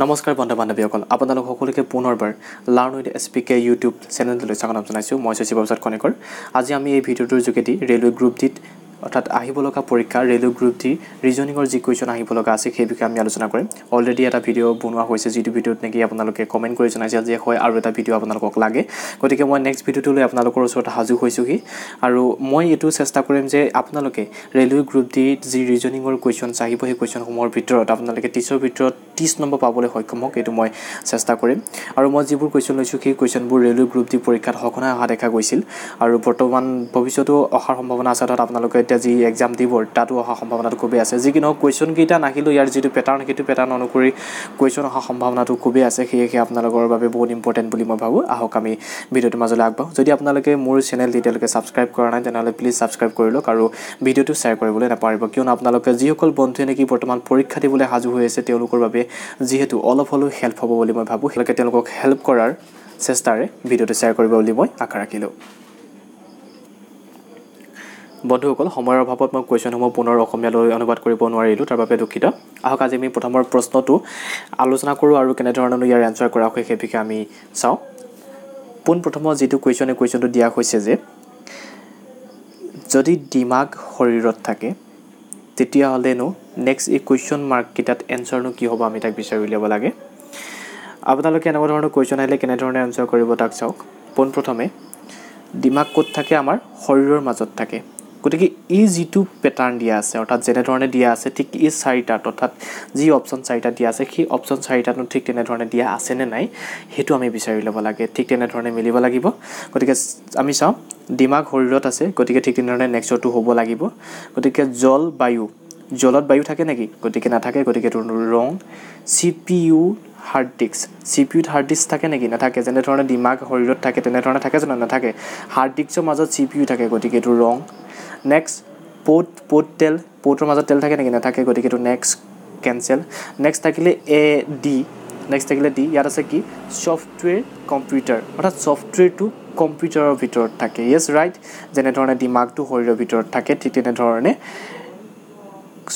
নমস্কাৰ বন্ধু বান্ধৱীসকল আপোনালোক সকলোকে পুনৰবাৰ learn with S P K YouTube চেনেলটোলৈ স্বাগতম জনাইছোঁ। মই শশী প্ৰসাদ কণেকৰ। আজি আমি এই ভিডিঅ'টোৰ যোগেদি ৰেলৱে গ্ৰুপ ডিত অৰ্থাৎ আহিব লগা পৰীক্ষা ৰেলৱে গ্ৰুপ ডি ৰিজনিঙৰ যি কুৱেশ্যন আহিব লগা আছে সেই বিষয়ে আমি আলোচনা কৰিম। অলৰেডি এটা ভিডিঅ' বনোৱা হৈছে যিটো ভিডিঅ'ত নেকি আপোনালোকে কমেণ্ট কৰি জনাইছে যে হয় আৰু এটা ভিডিঅ' আপোনালোকক লাগে। গতিকে মই নেক্সট ভিডিঅ'টোলৈ আপোনালোকৰ ওচৰত সাজু হৈছোঁহি। আৰু মই এইটো চেষ্টা কৰিম যে আপোনালোকে ৰেলৱে গ্ৰুপ ডিত যি ৰিজনিঙৰ কুৱেশ্যনছ আহিব সেই কুৱেশ্যনসমূহৰ ভিতৰত আপোনালোকে ত্ৰিছৰ ভিতৰত ত্ৰিছ নম্বৰ পাবলৈ সক্ষম হওক এইটো মই চেষ্টা কৰিম। আৰু মই যিবোৰ কুৱেশ্যন লৈছোঁ সেই কুৱেশ্যনবোৰ ৰেলৱে গ্ৰুপ ডি পৰীক্ষাত সঘনাই অহা দেখা গৈছিল। আৰু বৰ্তমান ভৱিষ্যতেও অহাৰ সম্ভাৱনা আছে অৰ্থাৎ আপোনালোকে এতিয়া যি এক্সাম দিব তাতো অহাৰ সম্ভাৱনাটো খুবেই আছে। যি কি নহওক কুৱেশ্যনকেইটা নাহিলেও ইয়াৰ যিটো পেটাৰ্ণ সেইটো পেটাৰ্ণ অনুসৰি কুৱেশ্যন অহাৰ সম্ভাৱনাটো খুবেই আছে। সেয়েহে আপোনালোকৰ বাবে বহুত ইম্পৰ্টেণ্ট বুলি মই ভাবোঁ। আহক আমি ভিডিঅ'টোৰ মাজলৈ আগবাঢ়োঁ। যদি আপোনালোকে মোৰ চেনেল এতিয়ালৈকে ছাবস্ক্ৰাইব কৰা নাই তেনেহ'লে প্লিজ ছাবস্ক্ৰাইব কৰি লওক আৰু ভিডিঅ'টো শ্বেয়াৰ কৰিবলৈ নাপাহৰিব। কিয়নো আপোনালোকে যিসকল বন্ধুৱে নেকি বৰ্তমান পৰীক্ষা দিবলৈ সাজু হৈ আছে তেওঁলোকৰ বাবে যিহেতু অলপ হ'লেও হেল্প হ'ব বুলি মই ভাবোঁ সেইলৈকে তেওঁলোকক হেল্প কৰাৰ চেষ্টাৰে ভিডিঅ'টো শ্বেয়াৰ কৰিব বুলি মই আশা ৰাখিলোঁ। বন্ধুসকল সময়ৰ অভাৱত মই কুৱেশ্যনসমূহ পুনৰ অসমীয়ালৈ অনুবাদ কৰিব নোৱাৰিলোঁ তাৰ বাবে দুখিত। আহক আজি আমি প্ৰথমৰ প্ৰশ্নটো আলোচনা কৰোঁ আৰু কেনেধৰণেনো ইয়াৰ এনচাৰ কৰা হয় সেই বিষয়ে আমি চাওঁ। পোনপ্ৰথমৰ যিটো কুৱেশ্যন এই কুৱেশ্যনটো দিয়া হৈছে যে যদি ডিমাগ শৰীৰত থাকে তেতিয়াহ'লেনো নেক্সট এই কুৱেশ্যন মাৰ্ককেইটাত এনচাৰনো কি হ'ব আমি তাক বিচাৰি উলিয়াব লাগে। আপোনালোকে এনেকুৱা ধৰণৰ কুৱেশ্যন আহিলে কেনেধৰণে এনচাৰ কৰিব তাক চাওক। পোনপ্ৰথমে ডিমাগ ক'ত থাকে? আমাৰ শৰীৰৰ মাজত থাকে। গতিকে এই যিটো পেটাৰ্ণ দিয়া আছে অৰ্থাৎ যেনেধৰণে দিয়া আছে ঠিক এই চাৰিটাত অৰ্থাৎ যি অপশ্যন চাৰিটা দিয়া আছে সেই অপশ্যন চাৰিটাতো ঠিক তেনেধৰণে দিয়া আছেনে নাই সেইটো আমি বিচাৰি ল'ব লাগে। ঠিক তেনেধৰণে মিলিব লাগিব। গতিকে আমি চাওঁ ডিমাগ শৰীৰত আছে গতিকে ঠিক তেনেধৰণে নেক্সটৰটো হ'ব লাগিব। গতিকে জল বায়ু জলত বায়ু থাকে নেকি? গতিকে নাথাকে গতিকে এইটো wrong C P U hard disk C P ইউত হাৰ্ড ডিস্ক থাকে নেকি? নাথাকে। যেনেধৰণে ডিমাগ শৰীৰত থাকে তেনেধৰণে থাকে জানো? নাথাকে। হাৰ্ড ডিস্কৰ মাজত চি পি ইউ থাকে গতিকে এইটো ৰং। নেক্সট প'ট প'ট তেল। প'টৰ মাজত তেল থাকে নেকি? নাথাকে গতিকে এইটো নেক্সট কেঞ্চেল নেক্সট থাকিলে এ ডি নেক্সট থাকিলে ডি ইয়াত আছে কি? ছফ্টৱেৰ কম্পিউটাৰ অৰ্থাৎ ছফ্টৱেৰটো কম্পিউটাৰৰ ভিতৰত থাকে। য়েছ ৰাইট যেনেধৰণে ডিমাগটো শৰীৰৰ ভিতৰত থাকে ঠিক তেনেধৰণে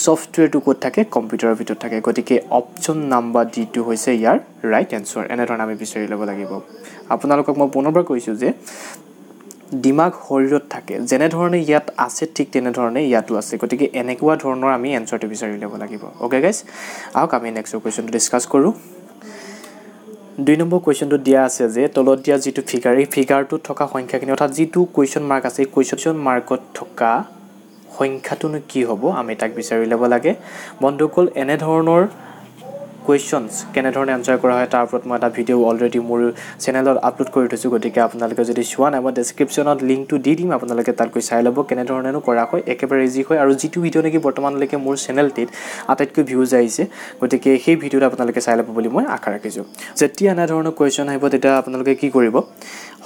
ছফ্টৱেৰটো ক'ত থাকে? কম্পিউটাৰৰ ভিতৰত থাকে। গতিকে অপশ্যন নাম্বাৰ ডিটো হৈছে ইয়াৰ ৰাইট এনচাৰ এনেধৰণে আমি বিচাৰি ল'ব লাগিব। আপোনালোকক মই পুনৰবাৰ কৈছোঁ যে ডিমাগ শৰীৰত থাকে। যেনেধৰণে ইয়াত আছে ঠিক তেনেধৰণে ইয়াতো আছে। গতিকে এনেকুৱা ধৰণৰ আমি এনচাৰটো বিচাৰি উলিয়াব লাগিব। অ'কে গাইজ আহক আমি নেক্সট কুৱেশ্যনটো ডিছকাছ কৰোঁ। দুই নম্বৰ কুৱেশ্যনটোত দিয়া আছে যে তলত দিয়া যিটো ফিগাৰ এই ফিগাৰটোত থকা সংখ্যাখিনি অৰ্থাৎ যিটো কুৱেশ্যন মাৰ্ক আছে এই কুৱেশ্যন মাৰ্কত থকা সংখ্যাটোনো কি হ'ব? আমি তাক বিচাৰি উলিয়াব লাগে। বন্ধুসকল এনেধৰণৰ কুৱেশ্যনছ কেনেধৰণে এনচাৰ কৰা হয় তাৰ ওপৰত মই এটা ভিডিঅ' অলৰেডি মোৰ চেনেলত আপলোড কৰি থৈছোঁ। গতিকে আপোনালোকে যদি চোৱা নাই মই ডেছক্ৰিপশ্যনত লিংকটো দি দিম। আপোনালোকে তাত গৈ চাই ল'ব কেনেধৰণেনো কৰা হয় একেবাৰে ইজি হয়। আৰু যিটো ভিডিঅ' নেকি বৰ্তমানলৈকে মোৰ চেনেলটিত আটাইতকৈ ভিউজ আহিছে গতিকে সেই ভিডিঅ'টো আপোনালোকে চাই ল'ব বুলি মই আশা ৰাখিছোঁ। যেতিয়া এনেধৰণৰ কুৱেশ্যন আহিব তেতিয়া আপোনালোকে কি কৰিব?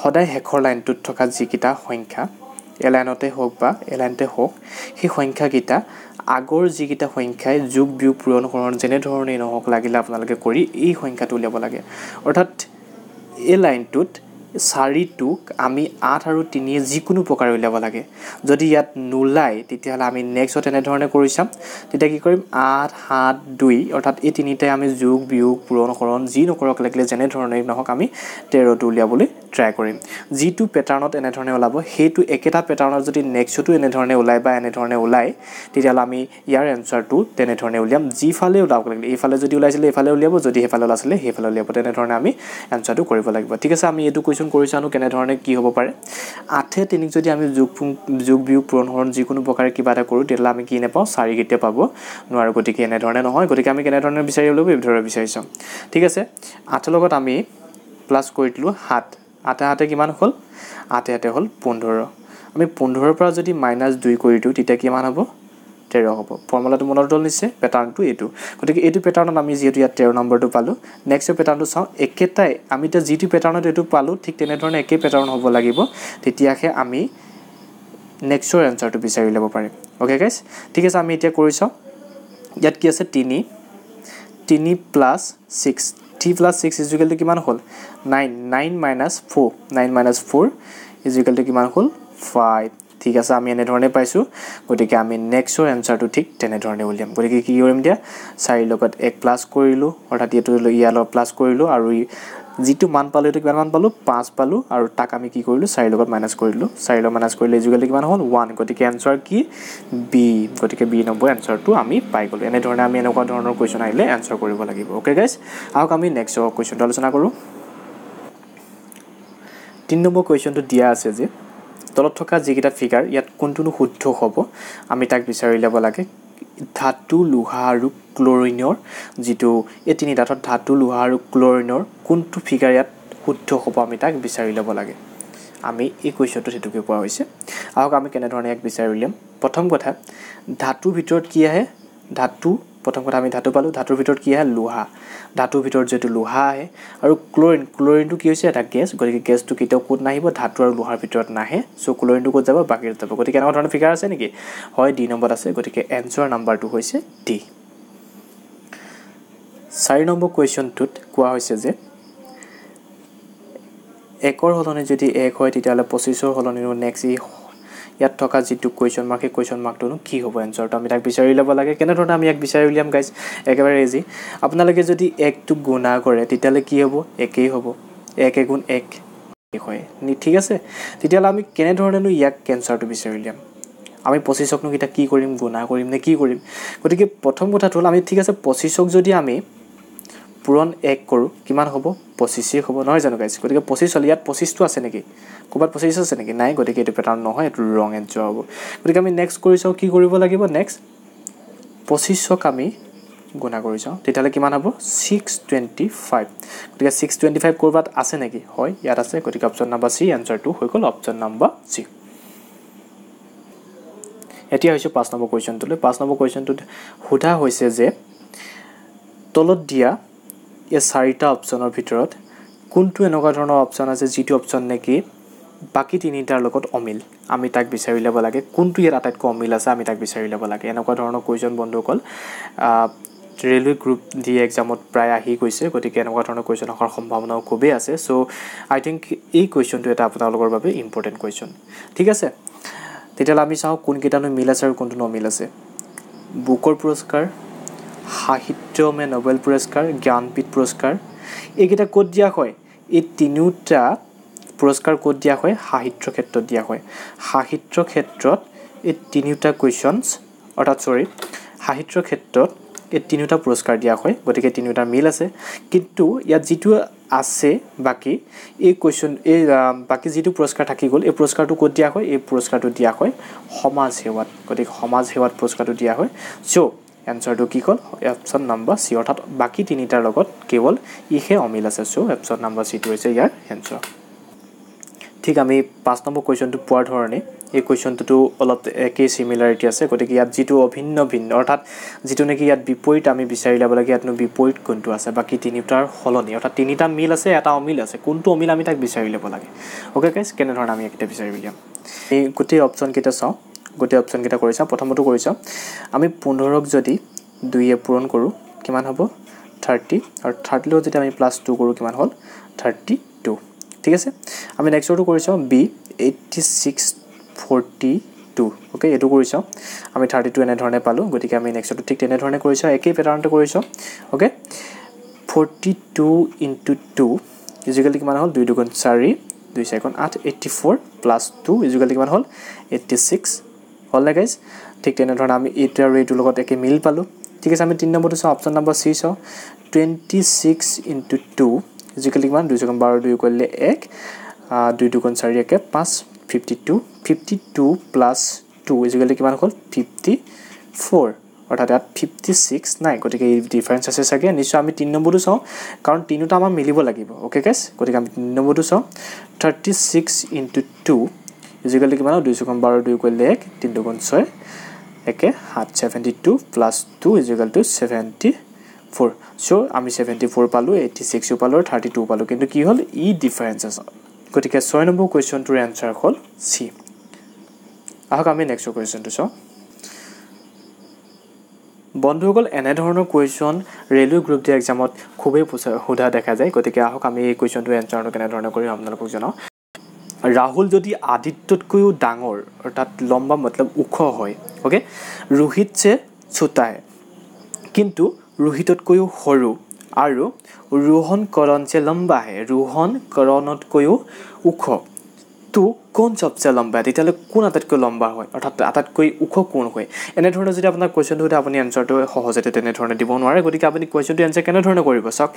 সদায় শেষৰ লাইনটোত থকা যিকেইটা সংখ্যা এলাইনতে হওক বা এলাইনতে হওক সেই সংখ্যাকেইটা আগৰ যিকেইটা সংখ্যাই যোগ বিয়োগ পূৰণকৰণ যেনেধৰণেই নহওক লাগিলে আপোনালোকে কৰি এই সংখ্যাটো উলিয়াব লাগে। অৰ্থাৎ এই লাইনটোত চাৰিটোক আমি আঠ আৰু তিনিয়ে যিকোনো প্ৰকাৰে উলিয়াব লাগে। যদি ইয়াত নোলায় তেতিয়াহ'লে আমি নেক্সটত এনেধৰণে কৰি চাম। তেতিয়া কি কৰিম? আঠ সাত দুই অৰ্থাৎ এই তিনিটাই আমি যোগ বিয়োগ পূৰণকৰণ যি নকৰক লাগিলে যেনেধৰণেই নহওক আমি তেৰটো উলিয়াবলৈ ট্ৰাই কৰিম। যিটো পেটাৰ্ণত এনেধৰণে ওলাব সেইটো একেটা পেটাৰ্ণত যদি নেক্সটো এনেধৰণে ওলায় বা এনেধৰণে ওলায় তেতিয়াহ'লে আমি ইয়াৰ এনচাৰটো তেনেধৰণে উলিয়াম। যিফালে ওলাওক লাগিলে এইফালে যদি ওলাইছিলে এইফালে উলিয়াব যদি সেইফালে ওলাইছিলে সেইফালে উলিয়াব। তেনেধৰণে আমি এনচাৰটো কৰিব লাগিব। ঠিক আছে আমি এইটো কুৱেশ্যন কৰি চাওঁ কেনেধৰণে কি হ'ব পাৰে। আঠে তিনিক যদি আমি যোগ যোগ বিয়োগ পূৰণহৰণ যিকোনো প্ৰকাৰে কিবা এটা কৰোঁ তেতিয়াহ'লে আমি কি নাপাওঁ চাৰি কেতিয়া পাব নোৱাৰোঁ। গতিকে এনেধৰণে নহয় গতিকে আমি কেনেধৰণে বিচাৰি উলিয়াব এইধৰণে বিচাৰি চাওঁ ঠিক আছে আঠৰ লগত আমি প্লাছ কৰি দিলোঁ সাত। আঠে আঠে কিমান হ'ল? আঠে আঠে হ'ল পোন্ধৰ। আমি পোন্ধৰৰ পৰা যদি মাইনাছ দুই কৰি দিওঁ তেতিয়া কিমান হ'ব? তেৰ হ'ব। ফৰ্মুলাটো মনত হ'ল নিশ্চয় পেটাৰ্ণটো এইটো। গতিকে এইটো পেটাৰ্ণত আমি যিহেতু ইয়াত তেৰ নম্বৰটো পালোঁ নেক্সট পেটাৰ্ণটো চাওঁ একেটাই আমি এতিয়া যিটো পেটাৰ্ণত এইটো পালোঁ ঠিক তেনেধৰণে একেই পেটাৰ্ণ হ'ব লাগিব তেতিয়াহে আমি নেক্সটৰ এনচাৰটো বিচাৰি ল'ব পাৰিম। অ'কে গাইজ ঠিক আছে আমি এতিয়া কৰি চাওঁ। ইয়াত কি আছে? তিনি। তিনি plus six three plus six ইজুকেলটো কিমান হ'ল? Nine nine minus four nine minus four ইজুকেলটো কিমান হ'ল? ফাইভ ঠিক আছে আমি এনেধৰণে পাইছোঁ। গতিকে আমি নেক্সটৰ এনচাৰটো ঠিক তেনেধৰণে উলিয়াম। গতিকে কি কৰিম এতিয়া? চাৰিৰ লগত এক প্লাছ কৰিলোঁ অৰ্থাৎ এইটো ইয়াৰ প্লাছ কৰিলোঁ আৰু যিটো মান পালোঁ এইটো কিমান মান পালোঁ? পাঁচ পালোঁ আৰু তাক আমি কি কৰিলোঁ? চাৰিৰ লগত মাইনাছ কৰিলোঁ। চাৰিৰ লগত মাইনাছ কৰিলে ইজুকেলি কিমান হ'ল? ওৱান গতিকে এনচাৰ কি? বি গতিকে বি নম্বৰ এনচাৰটো আমি পাই গ'লোঁ। এনেধৰণে আমি এনেকুৱা ধৰণৰ কুৱেশ্যন আহিলে এনচাৰ কৰিব লাগিব। অ'কে গাইজ আহক আমি নেক্সটৰ কুৱেশ্যনটো আলোচনা কৰোঁ। তিনি নম্বৰ কুৱেশ্যনটো দিয়া আছে যে তলত থকা যিকেইটা ফিগাৰ ইয়াত কোনটোনো শুদ্ধ হ'ব আমি তাক বিচাৰি ল'ব লাগে। ধাতু লোহা আৰু ক্লৰিনৰ যিটো এই তিনি ধাতত ধাতু লোহা আৰু ক্লৰিনৰ কোনটো ফিগাৰ ইয়াত শুদ্ধ হ'ব আমি তাক বিচাৰি ল'ব লাগে। আমি এই কুৱেশ্যনটোত সেইটোকে কোৱা হৈছে। আহক আমি কেনেধৰণে ইয়াক বিচাৰি উলিয়াম। প্ৰথম কথা ধাতুৰ ভিতৰত কি আহে? ধাতু প্ৰথম কথা আমি ধাতু পালোঁ। ধাতুৰ ভিতৰত কি আহে? লোহা। ধাতুৰ ভিতৰত যিহেতু লোহা আহে আৰু ক্লৰিন। ক্লৰিনটো কি হৈছে? এটা গেছ। গতিকে গেছটো কেতিয়াও ক'ত নাহিব? ধাতু আৰু লোহাৰ ভিতৰত নাহে। চ' ক্লৰিনটো ক'ত যাব? বাকীত যাব। গতিকে এনেকুৱা ধৰণৰ ফিগাৰ আছে নেকি? হয় ডি নম্বৰত আছে। গতিকে এনচাৰ নাম্বাৰটো হৈছে ডি। চাৰি নম্বৰ কুৱেশ্যনটোত কোৱা হৈছে যে একৰ সলনি যদি এক হয় তেতিয়াহ'লে পঁচিছৰ সলনিনো নেক্সট ই ইয়াত থকা যিটো কুৱেশ্যন মাৰ্ক সেই কুৱেশ্যন মাৰ্কটোনো কি হ'ব? এনচাৰটো আমি তাক বিচাৰি ল'ব লাগে। কেনেধৰণে আমি ইয়াক বিচাৰি উলিয়াম গাইজ একেবাৰে ইজি আপোনালোকে যদি একটোক গুণা কৰে তেতিয়াহ'লে কি হ'ব? একেই হ'ব। এক এগুণ এক হয়। ঠিক আছে? তেতিয়াহ'লে আমি কেনেধৰণেনো ইয়াক কেঞ্চাৰটো বিচাৰি উলিয়াম? আমি পঁচিছকনো এতিয়া কি কৰিম গুণা কৰিম নে কি কৰিম? গতিকে প্ৰথম কথাটো হ'ল আমি ঠিক আছে? পঁচিছক যদি আমি পূৰণ এক কৰোঁ কিমান হ'ব? পঁচিছেই হ'ব। নহয় জানো গাইছ গতিকে পঁচিছ হ'লে ইয়াত পঁচিছটো আছে নেকি? ক'ৰবাত পঁচিছ আছে নেকি? নাই গতিকে এইটো পেটাৰ্ণ নহয় এইটো ৰং এনচাৰ হ'ব। গতিকে আমি নেক্সট কৰি চাওঁ কি কৰিব লাগিব? নেক্সট পঁচিছক আমি গুণা কৰি চাওঁ। তেতিয়াহ'লে কিমান হ'ব? ছিক্স টুৱেণ্টি ফাইভ গতিকে ছিক্স টুৱেণ্টি ফাইভ ক'ৰবাত আছে নেকি? হয় ইয়াত আছে। গতিকে অপশ্যন নাম্বাৰ চি এনচাৰটো হৈ গ'ল অপশ্যন নাম্বাৰ চি এতিয়া হৈছে পাঁচ নম্বৰ কুৱেশ্যনটোলৈ পাঁচ নম্বৰ কুৱেশ্যনটোত সোধা হৈছে যে তলত দিয়া এই চাৰিটা অপশ্যনৰ ভিতৰত কোনটো এনেকুৱা ধৰণৰ অপশ্যন আছে যিটো অপশ্যন নেকি বাকী তিনিটাৰ লগত অমিল? আমি তাক বিচাৰি ল'ব লাগে। কোনটো ইয়াত আটাইতকৈ অমিল আছে আমি তাক বিচাৰি ল'ব লাগে। এনেকুৱা ধৰণৰ কুৱেশ্যন বন্ধুসকল ৰেলৱে গ্ৰুপ ডি এক্সামত প্ৰায় আহি গৈছে গতিকে এনেকুৱা ধৰণৰ কুৱেশ্যন অহাৰ সম্ভাৱনাও খুবেই আছে। চ' আই থিংক এই কুৱেশ্যনটো এটা আপোনালোকৰ বাবে ইম্পৰ্টেণ্ট কুৱেশ্যন ঠিক আছে? তেতিয়াহ'লে আমি চাওঁ কোনকেইটানো মিল আছে আৰু কোনটো নমিল আছে। বুকৰ পুৰস্কাৰ সাহিত্যমে নবেল পুৰস্কাৰ জ্ঞানপীঠ পুৰস্কাৰ। এইকেইটা ক'ত দিয়া হয়? এই তিনিওটা পুৰস্কাৰ ক'ত দিয়া হয়? সাহিত্য ক্ষেত্ৰত দিয়া হয়। সাহিত্য ক্ষেত্ৰত এই তিনিওটা কুৱেশ্যনছ অৰ্থাৎ চৰি সাহিত্য ক্ষেত্ৰত এই তিনিওটা পুৰস্কাৰ দিয়া হয়। গতিকে তিনিওটা মিল আছে। কিন্তু ইয়াত যিটো আছে বাকী এই কুৱেশ্যন এই বাকী যিটো পুৰস্কাৰ থাকি গ'ল এই পুৰস্কাৰটো ক'ত দিয়া হয়? এই পুৰস্কাৰটো দিয়া হয় সমাজ সেৱাত। গতিকে সমাজ সেৱাত পুৰস্কাৰটো দিয়া হয়। চ' এনচাৰটো কি হ'ল? অপশ্যন নম্বৰ চি অৰ্থাৎ বাকী তিনিটাৰ লগত কেৱল ইহে অমিল আছে। চ' অপশ্যন নম্বৰ চিটো হৈছে ইয়াৰ এনচাৰ ঠিক আমি পাঁচ নম্বৰ কুৱেশ্যনটো পোৱাৰ ধৰণে এই কুৱেশ্যনটোতো অলপ একেই চিমিলাৰিটি আছে গতিকে ইয়াত যিটো অভিন্ন ভিন্ন অৰ্থাৎ যিটো নেকি ইয়াত বিপৰীত আমি বিচাৰি ল'ব লাগে ইয়াতনো বিপৰীত কোনটো আছে? বাকী তিনিটাৰ সলনি অৰ্থাৎ তিনিটা মিল আছে এটা অমিল আছে কোনটো অমিল আমি তাক বিচাৰি ল'ব লাগে? অ'কে গাইজ কেনেধৰণে আমি এইকেইটা বিচাৰি উলিয়াম? এই গোটেই অপশ্যনকেইটা চাওঁ। গোটেই অপশ্যনকেইটা কৰি চাওঁ প্ৰথমটো কৰি চাওঁ আমি পোন্ধৰক যদি দুয়ে পূৰণ কৰোঁ কিমান হ'ব? থাৰ্টি। আৰু থাৰ্টিৰ লগত যদি আমি প্লাছ টু কৰোঁ কিমান হ'ল? থাৰ্টি টু ঠিক আছে? আমি নেক্সটৰটো কৰি চাওঁ B eighty six forty two okay এইটো কৰি চাওঁ। আমি থাৰ্টি টু এনেধৰণে পালোঁ গতিকে আমি নেক্সটটো ঠিক তেনেধৰণে কৰি চাওঁ। একেই পেটাৰ্ণতে কৰি চাওঁ। Okay forty two into two equally কিমান হ'ল? দুই দুগুণ চাৰি দুই চাৰিগুণ আঠ eighty four plus two equally কিমান হ'ল? এইট্টি ছিক্স হ'ল নে গাইজ ঠিক তেনেধৰণে আমি এইটো আৰু এইটোৰ লগত একে মিল পালোঁ। ঠিক আছে আমি তিনি নম্বৰটো চাওঁ অপশ্যন নম্বৰ চি চাওঁ। Twenty six into two equally কিমান দুই চাৰিগুণ বাৰ দুই কৰিলে এক দুই দুগুণ চাৰি একে পাঁচ fifty two fifty two plus two equally কিমান হ'ল ফিফটি ফ'ৰ অৰ্থাৎ ইয়াত ফিফটি ছিক্স নাই গতিকে এই ডিফাৰেঞ্চ আছে চাগে। নিশ্চয় আমি তিনি নম্বৰটো চাওঁ কাৰণ তিনিওটা আমাৰ মিলিব লাগিব অ'কে কেছ গতিকে আমি তিনি নম্বৰটো চাওঁ। Thirty six into two equally কিমান হ'ল দুই চাৰিগুণ বাৰ দুই কৰিলে এক তিনি দুগুণ ছয় একে সাত seventy two plus two equal to seventy four so' আমি ছেভেণ্টি ফ'ৰ পালোঁ এইটি ছিক্সো পালোঁ আৰু থাৰ্টি টু পালোঁ। কিন্তু কি হ'ল? ই ডিফাৰেঞ্চ আছে গতিকে ছয় নম্বৰ কুৱেশ্যনটোৰ এনচাৰ হ'ল চি আহক আমি নেক্সট কুৱেশ্যনটো চাওঁ। বন্ধুসকল এনেধৰণৰ কুৱেশ্যন ৰেলৱে গ্ৰুপ ডি এক্সামত খুবেই সোধা দেখা যায়। গতিকে আহক আমি এই কুৱেশ্যনটোৰ এনচাৰটো কেনেধৰণে কৰিম আপোনালোকক জনাওঁ। ৰাহুল যদি আদিত্যতকৈও ডাঙৰ অৰ্থাৎ লম্বা মতলব ওখ হয় অ'কে ৰোহিত চে হে কিন্তু ৰোহিততকৈও সৰু আৰু ৰোহন কৰণ চে লম্বা হে ৰোহন কৰণতকৈও ওখ। তো কোন চবচে লম্বা? তেতিয়াহ'লে কোন আটাইতকৈ লম্বা হয়? অৰ্থাৎ আটাইতকৈ ওখ কোন হয়? এনেধৰণে যদি আপোনাৰ কুৱেশ্যনটো সোধে আপুনি এনচাৰটো সহজতে তেনেধৰণে দিব নোৱাৰে গতিকে আপুনি কুৱেশ্যনটো এনচাৰ কেনেধৰণে কৰিব? চাওক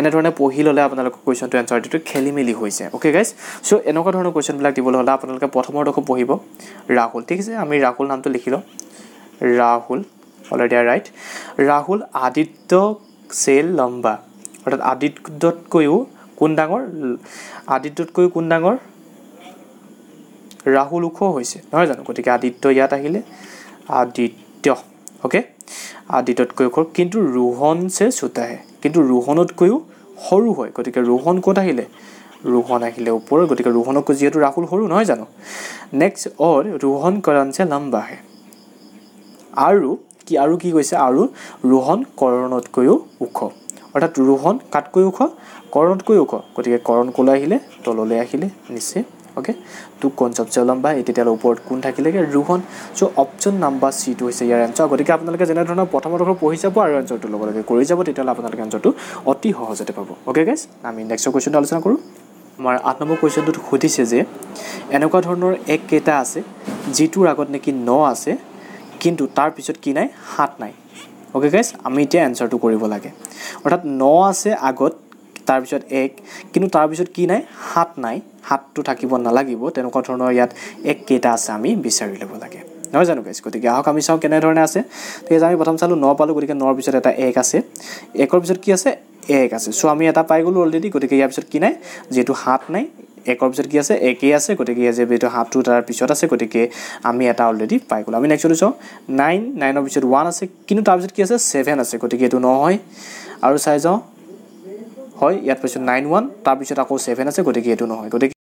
এনেধৰণে পঢ়ি ল'লে আপোনালোকৰ কুৱেশ্যনটো এনচাৰটো খেলি মেলি হৈছে। অ'কে গাইজ চ' এনেকুৱা ধৰণৰ কুৱেশ্যনবিলাক দিবলৈ হ'লে আপোনালোকে প্ৰথমৰ ডোখৰ পঢ়িব। ৰাহুল ঠিক আছে? আমি ৰাহুল নামটো লিখি লওঁ। ৰাহুল অলৰেডি ৰাইট ৰাহুল আদিত্য চেল লম্বা। অৰ্থাৎ আদিত্যতকৈও কোন ডাঙৰ? আদিত্যতকৈও কোন ডাঙৰ? ৰাহুল ওখ হৈছে। নহয় জানো? গতিকে আদিত্য ইয়াত আহিলে। আদিত্য অ'কে আদিত্যতকৈ ওখ। কিন্তু ৰোহন চে চোতাহে কিন্তু ৰোহনতকৈও সৰু হয়। গতিকে ৰোহন ক'ত আহিলে? ৰোহন আহিলে ওপৰত। গতিকে ৰোহনতকৈ যিহেতু ৰাহুল সৰু নহয় জানো? নেক্সট অৰ ৰোহন কৰণ চে লম্বা হে আৰু কি আৰু কি কৈছে? আৰু ৰোহন কৰণতকৈও ওখ। অৰ্থাৎ ৰোহন কাতকৈ ওখ কৰণতকৈ ওখ। গতিকে কৰণ ক'লৈ আহিলে? তললৈ আহিলে নিশ্চয় অ'কে টু কনচেপ্ট লম্বা এই তেতিয়াহ'লে ওপৰত কোন থাকিলেগৈ? ৰোহন চ' অপশ্যন নাম্বাৰ চিটো হৈছে ইয়াৰ এনচাৰ গতিকে আপোনালোকে যেনেধৰণৰ প্ৰথমৰ ডোখৰ পঢ়ি যাব আৰু এনচাৰটো ল'ব লাগে কৰি যাব তেতিয়াহ'লে আপোনালোকে এনচাৰটো অতি সহজতে পাব। অ'কে গাইজ আমি নেক্সটৰ কুৱেশ্যনটো আলোচনা কৰোঁ। আমাৰ আঠ নম্বৰ কুৱেশ্যনটোত সুধিছে যে এনেকুৱা ধৰণৰ এক কেইটা আছে যিটোৰ আগত নেকি ন আছে কিন্তু তাৰপিছত কি নাই? সাত নাই। অ'কে গাইজ আমি এতিয়া এনচাৰটো কৰিব লাগে। অৰ্থাৎ ন আছে আগত তাৰপিছত এক কিন্তু তাৰপিছত কি নাই? সাত নাই। সাতটো থাকিব নালাগিব। তেনেকুৱা ধৰণৰ ইয়াত এক কেইটা আছে আমি বিচাৰি ল'ব লাগে। নহয় জানো গাইজ গতিকে আহক আমি চাওঁ কেনেধৰণে আছে। ঠিক আমি প্ৰথম চালোঁ ন পালোঁ গতিকে নৰ পিছত এটা এক আছে। একৰ পিছত কি আছে? এক আছে। চ' আমি এটা পাই গ'লোঁ অলৰেডি গতিকে ইয়াৰ পিছত কি নাই? যিহেতু সাত নাই একৰ পিছত কি আছে? একেই আছে। গতিকে ইয়াৰ যিহেতু সাতটো তাৰ পিছত আছে গতিকে আমি এটা অলৰেডি পাই গ'লোঁ। আমি নেক্সটটো চাওঁ। নাইন নাইনৰ পিছত ওৱান আছে কিন্তু তাৰপিছত কি আছে? ছেভেন আছে। গতিকে এইটো নহয়। আৰু চাই যাওঁ। হয়। ইয়াত পাইছোঁ নাইন ওৱান তাৰপিছত আকৌ ছেভেন আছে গতিকে এইটো নহয়। গতিকে